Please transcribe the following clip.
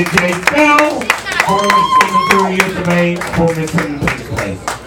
Miss Jane Bell, the Senator of Maine, former Senator of Place.